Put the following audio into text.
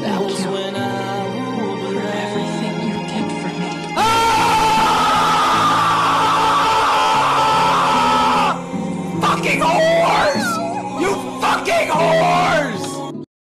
That you. when I for everything you did for me. Ah! Fucking whore!